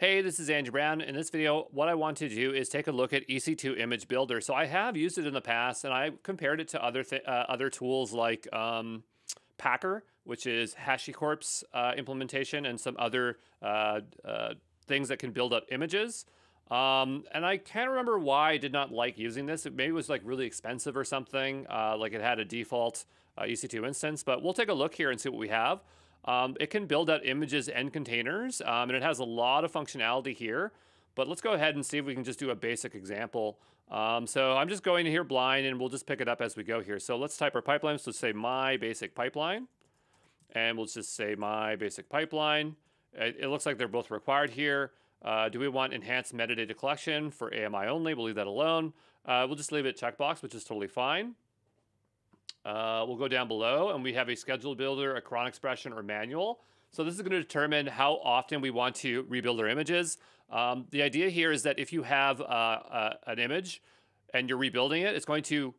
Hey, this is Andrew Brown. In this video, what I want to do is take a look at EC2 Image Builder. So I have used it in the past, and I compared it to other uh, other tools like um, Packer, which is HashiCorp's uh, implementation, and some other uh, uh, things that can build up images. Um, and I can't remember why I did not like using this. It maybe was like really expensive or something, uh, like it had a default uh, EC2 instance. But we'll take a look here and see what we have. Um, it can build out images and containers, um, and it has a lot of functionality here. But let's go ahead and see if we can just do a basic example. Um, so I'm just going here blind, and we'll just pick it up as we go here. So let's type our pipeline. So let's say my basic pipeline, and we'll just say my basic pipeline. It, it looks like they're both required here. Uh, do we want enhanced metadata collection for AMI only? We'll leave that alone. Uh, we'll just leave it checkbox, which is totally fine. Uh, we'll go down below and we have a schedule builder, a cron expression, or manual. So this is going to determine how often we want to rebuild our images. Um, the idea here is that if you have uh, uh, an image and you're rebuilding it, it's going to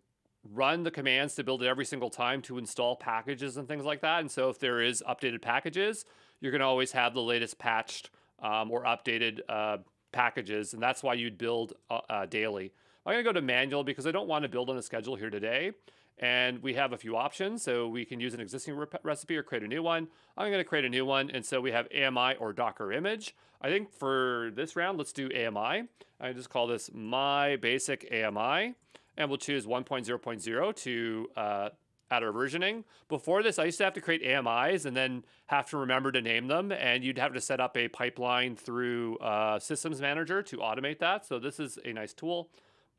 run the commands to build it every single time to install packages and things like that. And so if there is updated packages, you're going to always have the latest patched um, or updated uh, packages. And that's why you'd build uh, uh, daily. I'm going to go to manual because I don't want to build on a schedule here today. And we have a few options. So we can use an existing re recipe or create a new one. I'm going to create a new one. And so we have AMI or Docker image. I think for this round, let's do AMI. I just call this my basic AMI. And we'll choose 1.0.0 to uh, add our versioning. Before this, I used to have to create AMIs and then have to remember to name them. And you'd have to set up a pipeline through uh, Systems Manager to automate that. So this is a nice tool.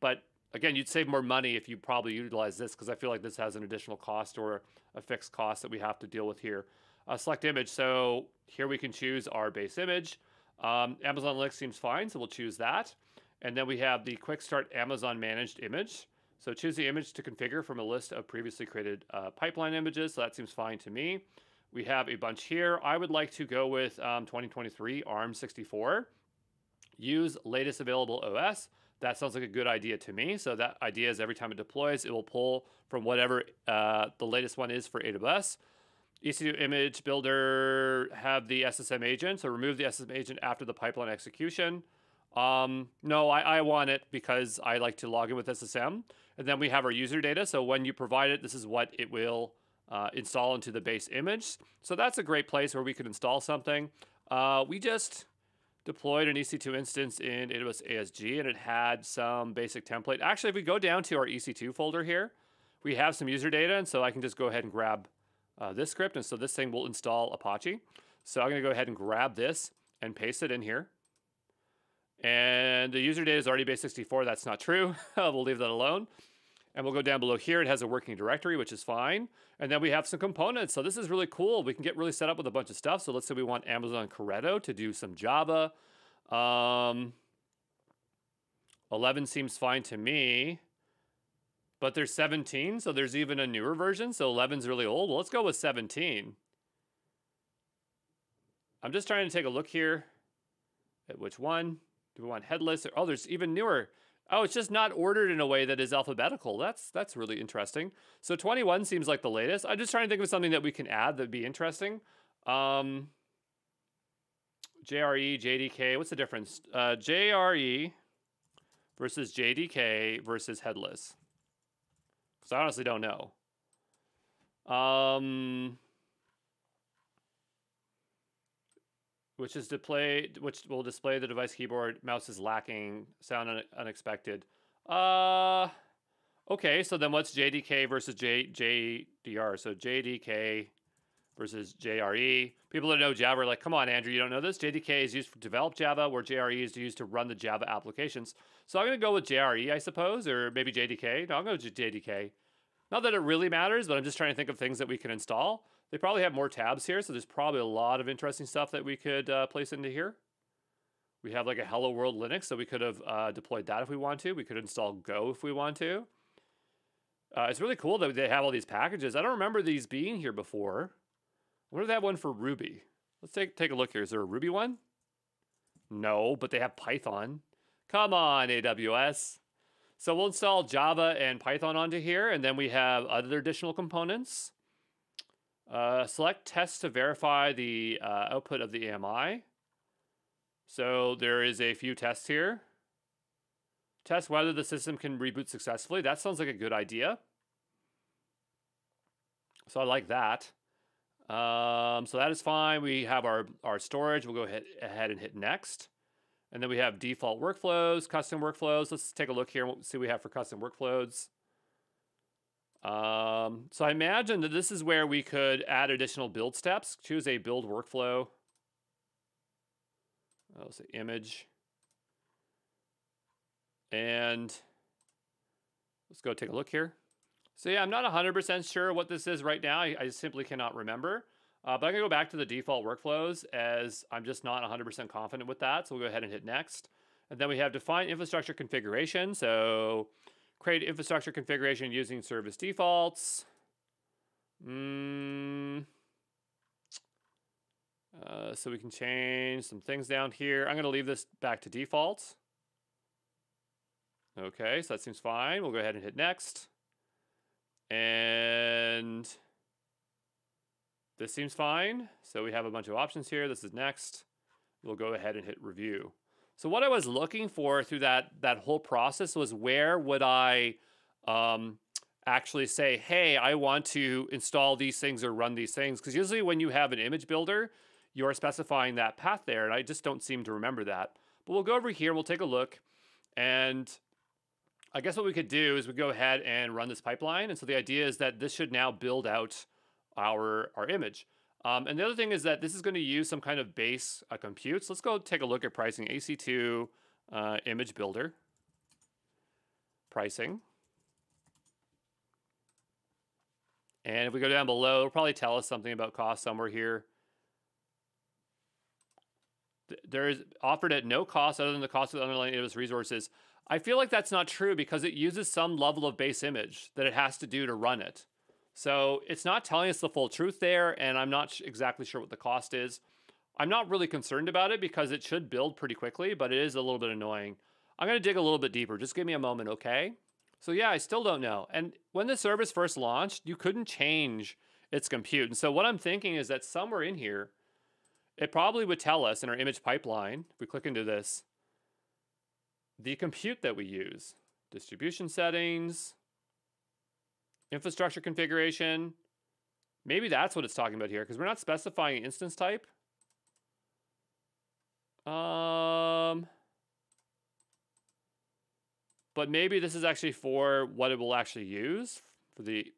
But again, you'd save more money if you probably utilize this because I feel like this has an additional cost or a fixed cost that we have to deal with here. Uh, select image. So here we can choose our base image. Um, Amazon Linux seems fine, so we'll choose that. And then we have the quick start Amazon managed image. So choose the image to configure from a list of previously created uh, pipeline images. So that seems fine to me. We have a bunch here. I would like to go with um, 2023 ARM64. Use latest available OS. That sounds like a good idea to me. So that idea is every time it deploys, it will pull from whatever uh, the latest one is for AWS. EC2 image builder have the SSM agent. So remove the SSM agent after the pipeline execution. Um, no, I, I want it because I like to log in with SSM. And then we have our user data. So when you provide it, this is what it will uh, install into the base image. So that's a great place where we could install something. Uh, we just deployed an EC2 instance in AWS ASG and it had some basic template. Actually, if we go down to our EC2 folder here, we have some user data. And so I can just go ahead and grab uh, this script. And so this thing will install Apache. So I'm going to go ahead and grab this and paste it in here. And the user data is already base64. That's not true. we'll leave that alone. And we'll go down below here. It has a working directory, which is fine. And then we have some components. So this is really cool. We can get really set up with a bunch of stuff. So let's say we want Amazon Corretto to do some Java. Um, 11 seems fine to me. But there's 17, so there's even a newer version. So 11's really old. Well, let's go with 17. I'm just trying to take a look here at which one. Do we want headless? Or, oh, there's even newer. Oh, it's just not ordered in a way that is alphabetical. That's that's really interesting. So 21 seems like the latest. I'm just trying to think of something that we can add that'd be interesting. Um, JRE, JDK. What's the difference? Uh, JRE versus JDK versus headless. Because I honestly don't know. Um, which is display which will display the device keyboard mouse is lacking sound un unexpected. Uh okay so then what's jdk versus J, jdr so jdk versus jre people that know java are like come on andrew you don't know this? Jdk is used to develop java where jre is used to run the java applications. So i'm going to go with jre i suppose or maybe jdk no i'm going to jdk not that it really matters but i'm just trying to think of things that we can install they probably have more tabs here, so there's probably a lot of interesting stuff that we could uh, place into here. We have like a Hello World Linux, so we could have uh, deployed that if we want to. We could install Go if we want to. Uh, it's really cool that they have all these packages. I don't remember these being here before. What if they have one for Ruby? Let's take, take a look here. Is there a Ruby one? No, but they have Python. Come on, AWS. So we'll install Java and Python onto here, and then we have other additional components. Uh, select test to verify the uh, output of the AMI. So there is a few tests here. Test whether the system can reboot successfully. That sounds like a good idea. So I like that. Um, so that is fine. We have our, our storage. We'll go ahead, ahead and hit next. And then we have default workflows, custom workflows. Let's take a look here and see what we have for custom workflows. Um, so I imagine that this is where we could add additional build steps. Choose a build workflow. I'll say image. And let's go take a look here. So yeah, I'm not 100% sure what this is right now. I, I simply cannot remember. Uh, but I'm to go back to the default workflows as I'm just not 100% confident with that. So we'll go ahead and hit next. And then we have define infrastructure configuration. So create infrastructure configuration using service defaults. Mm. Uh, so we can change some things down here. I'm going to leave this back to default. Okay, so that seems fine. We'll go ahead and hit next. And this seems fine. So we have a bunch of options here. This is next. We'll go ahead and hit review. So what I was looking for through that that whole process was where would I um, actually say, hey, I want to install these things or run these things? Because usually when you have an image builder, you're specifying that path there, and I just don't seem to remember that. But we'll go over here, we'll take a look, and I guess what we could do is we go ahead and run this pipeline. And so the idea is that this should now build out our, our image. Um, and the other thing is that this is going to use some kind of base uh, compute. So let's go take a look at pricing EC2 uh, image builder. Pricing. And if we go down below, it'll probably tell us something about cost somewhere here. There is offered at no cost other than the cost of the underlying AWS resources. I feel like that's not true because it uses some level of base image that it has to do to run it. So it's not telling us the full truth there, and I'm not exactly sure what the cost is. I'm not really concerned about it because it should build pretty quickly, but it is a little bit annoying. I'm going to dig a little bit deeper. Just give me a moment, okay? So yeah, I still don't know. And when the service first launched, you couldn't change its compute. And so what I'm thinking is that somewhere in here, it probably would tell us in our image pipeline, if we click into this, the compute that we use, distribution settings, infrastructure configuration. Maybe that's what it's talking about here because we're not specifying instance type. Um, but maybe this is actually for what it will actually use for the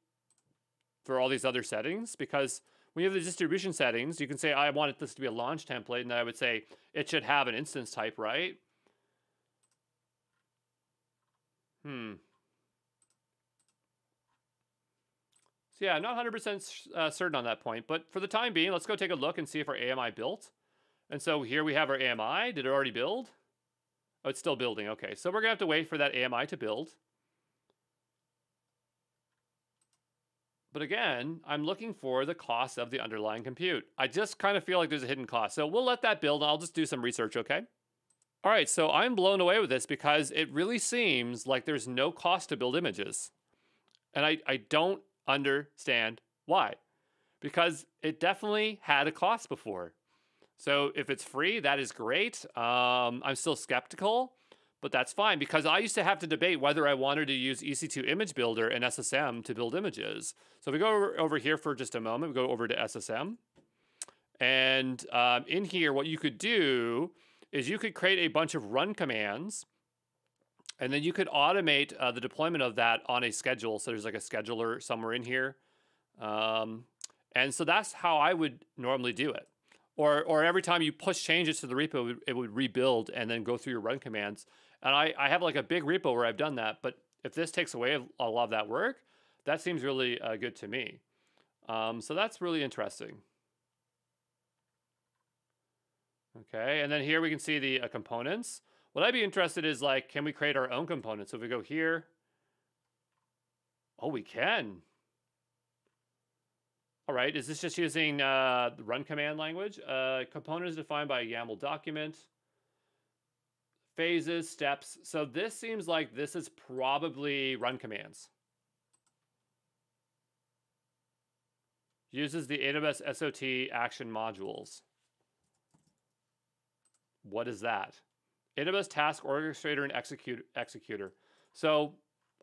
for all these other settings because when you have the distribution settings, you can say I want this to be a launch template, and I would say it should have an instance type, right? Hmm. So yeah, not 100% uh, certain on that point, but for the time being, let's go take a look and see if our AMI built. And so here we have our AMI. Did it already build? Oh, it's still building. Okay, so we're going to have to wait for that AMI to build. But again, I'm looking for the cost of the underlying compute. I just kind of feel like there's a hidden cost. So we'll let that build and I'll just do some research, okay? All right, so I'm blown away with this because it really seems like there's no cost to build images. And I, I don't understand why. Because it definitely had a cost before. So if it's free, that is great. Um, I'm still skeptical, but that's fine because I used to have to debate whether I wanted to use EC2 Image Builder and SSM to build images. So if we go over, here for just a moment, we go over to SSM. And um, in here, what you could do is you could create a bunch of run commands and then you could automate uh, the deployment of that on a schedule. So there's like a scheduler somewhere in here. Um, and so that's how I would normally do it. Or, or every time you push changes to the repo, it would, it would rebuild and then go through your run commands. And I, I have like a big repo where I've done that. But if this takes away a lot of that work, that seems really uh, good to me. Um, so that's really interesting. Okay, and then here we can see the uh, components. What I'd be interested is like, can we create our own components? So if we go here, oh, we can. All right, is this just using uh, the run command language? Uh, component is defined by a YAML document. Phases, steps. So this seems like this is probably run commands. Uses the AWS SOT action modules. What is that? AWS Task Orchestrator and execute, Executor. So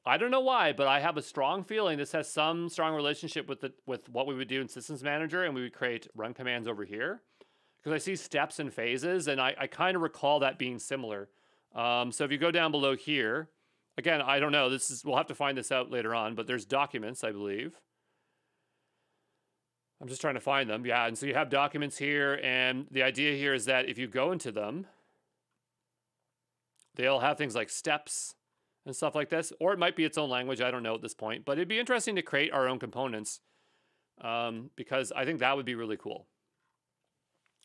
I don't know why, but I have a strong feeling this has some strong relationship with the with what we would do in Systems Manager, and we would create run commands over here because I see steps and phases, and I, I kind of recall that being similar. Um, so if you go down below here, again, I don't know. This is we'll have to find this out later on, but there's documents, I believe. I'm just trying to find them. Yeah, and so you have documents here, and the idea here is that if you go into them, they'll have things like steps and stuff like this, or it might be its own language. I don't know at this point, but it'd be interesting to create our own components um, because I think that would be really cool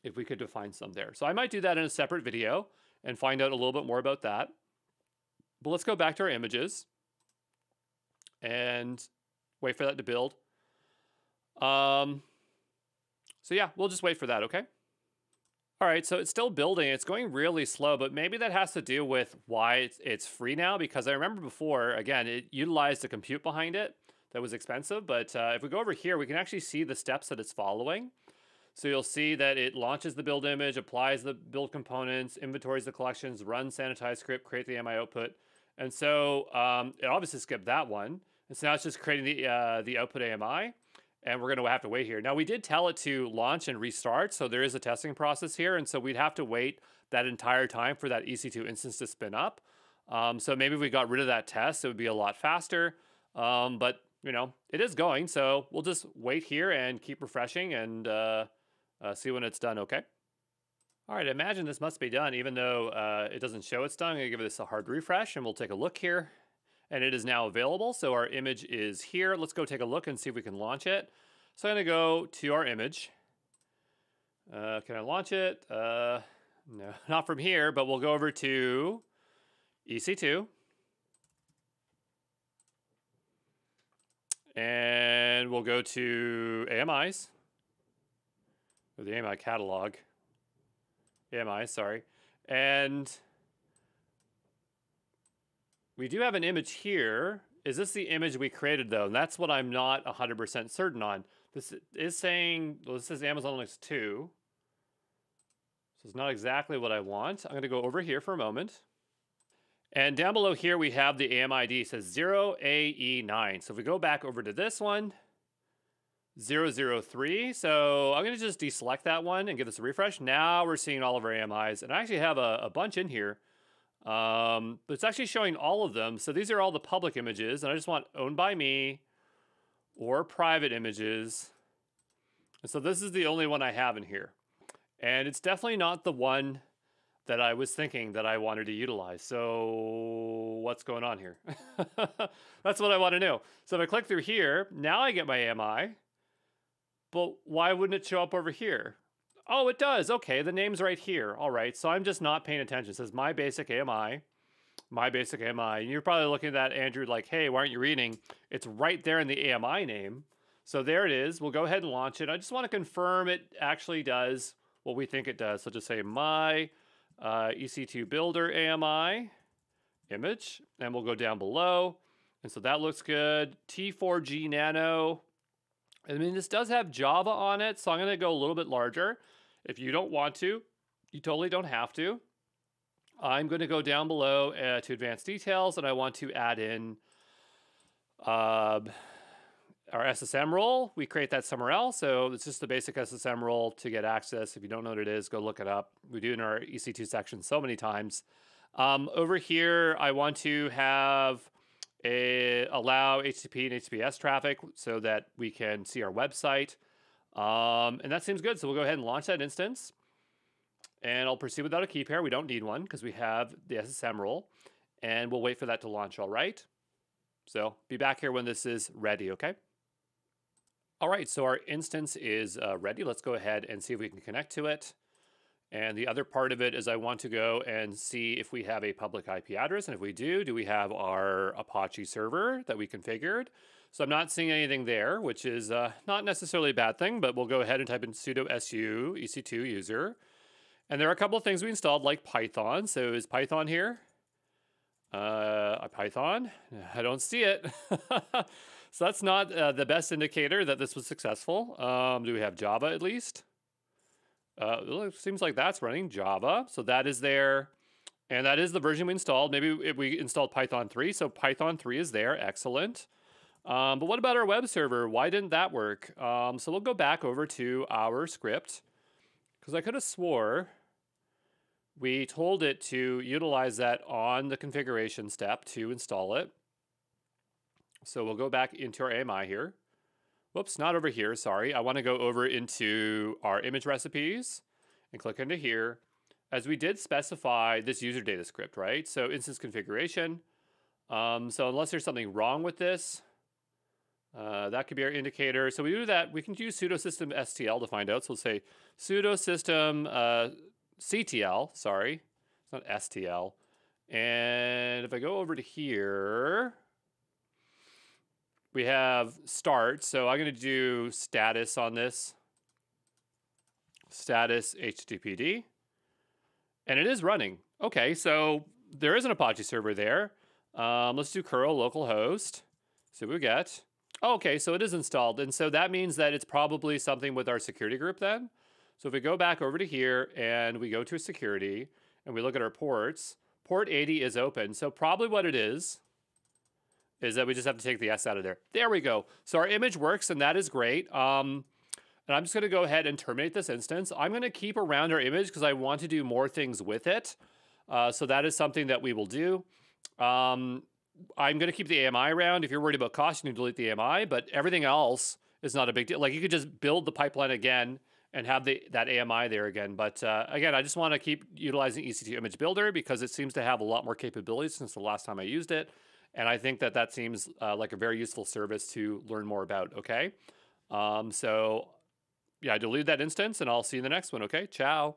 if we could define some there. So I might do that in a separate video and find out a little bit more about that. But let's go back to our images and wait for that to build. Um, so yeah, we'll just wait for that, okay? All right, so it's still building. It's going really slow, but maybe that has to do with why it's, it's free now. Because I remember before, again, it utilized the compute behind it that was expensive. But uh, if we go over here, we can actually see the steps that it's following. So you'll see that it launches the build image, applies the build components, inventories the collections, runs sanitize script, create the AMI output. And so um, it obviously skipped that one. And so now it's just creating the, uh, the output AMI and we're going to have to wait here. Now, we did tell it to launch and restart, so there is a testing process here, and so we'd have to wait that entire time for that EC2 instance to spin up. Um, so maybe if we got rid of that test, it would be a lot faster. Um, but, you know, it is going, so we'll just wait here and keep refreshing and uh, uh, see when it's done, okay? All right, imagine this must be done, even though uh, it doesn't show it's done. I'm gonna give this a hard refresh and we'll take a look here and it is now available. So our image is here. Let's go take a look and see if we can launch it. So I'm to go to our image. Uh, can I launch it? Uh, no, not from here, but we'll go over to EC2. And we'll go to AMIs, or the AMI catalog. AMI, sorry. And we do have an image here. Is this the image we created though? And that's what I'm not 100% certain on. This is saying, well, this is Amazon Linux 2. So it's not exactly what I want. I'm going to go over here for a moment. And down below here, we have the AMID. It says 0AE9. So if we go back over to this one, 003. So I'm going to just deselect that one and give this a refresh. Now we're seeing all of our AMIs. And I actually have a, a bunch in here. Um, but it's actually showing all of them. So these are all the public images, and I just want owned by me or private images. And so this is the only one I have in here. And it's definitely not the one that I was thinking that I wanted to utilize. So what's going on here? That's what I want to know. So if I click through here, now I get my AMI, but why wouldn't it show up over here? Oh, it does. Okay, the name's right here. All right, so I'm just not paying attention. It says my basic AMI, my basic AMI. And you're probably looking at that, Andrew, like, hey, why aren't you reading? It's right there in the AMI name. So there it is. We'll go ahead and launch it. I just want to confirm it actually does what we think it does. So just say my uh, EC2 builder AMI image, and we'll go down below. And so that looks good. T4G Nano. I mean, this does have Java on it, so I'm going to go a little bit larger. If you don't want to, you totally don't have to. I'm going to go down below uh, to advanced details and I want to add in uh, our SSM role. We create that somewhere else. So it's just the basic SSM role to get access. If you don't know what it is, go look it up. We do in our EC2 section so many times. Um, over here, I want to have a, allow HTTP and HTTPS traffic so that we can see our website. Um, and that seems good. So we'll go ahead and launch that instance. And I'll proceed without a key pair. We don't need one because we have the SSM role. And we'll wait for that to launch, all right? So be back here when this is ready, okay? All right, so our instance is uh, ready. Let's go ahead and see if we can connect to it. And the other part of it is I want to go and see if we have a public IP address. And if we do, do we have our Apache server that we configured? So I'm not seeing anything there, which is uh, not necessarily a bad thing, but we'll go ahead and type in sudo su ec2 user. And there are a couple of things we installed like Python. So is Python here? Uh, Python? I don't see it. so that's not uh, the best indicator that this was successful. Um, do we have Java at least? Uh, it seems like that's running Java. So that is there. And that is the version we installed. Maybe we installed Python 3. So Python 3 is there. Excellent. Um, but what about our web server? Why didn't that work? Um, so we'll go back over to our script because I could have swore we told it to utilize that on the configuration step to install it. So we'll go back into our AMI here. Whoops, not over here, sorry. I want to go over into our image recipes and click into here. As we did specify this user data script, right? So instance configuration. Um, so unless there's something wrong with this, uh, that could be our indicator. So we do that. We can use sudo system STL to find out. So we'll say sudo system uh, CTL, sorry. It's not STL. And if I go over to here, we have start. So I'm going to do status on this. Status HTTPD. And it is running. Okay, so there is an Apache server there. Um, let's do curl localhost. See what we get. Oh, okay, so it is installed. And so that means that it's probably something with our security group then. So if we go back over to here and we go to security and we look at our ports, port 80 is open. So probably what it is, is that we just have to take the S out of there. There we go. So our image works and that is great. Um, and I'm just gonna go ahead and terminate this instance. I'm gonna keep around our image because I want to do more things with it. Uh, so that is something that we will do. Um, I'm going to keep the AMI around. If you're worried about cost, you can delete the AMI, but everything else is not a big deal. Like you could just build the pipeline again and have the that AMI there again. But uh, again, I just want to keep utilizing EC2 Image Builder because it seems to have a lot more capabilities since the last time I used it. And I think that that seems uh, like a very useful service to learn more about, okay? Um, so yeah, I delete that instance and I'll see you in the next one, okay? Ciao.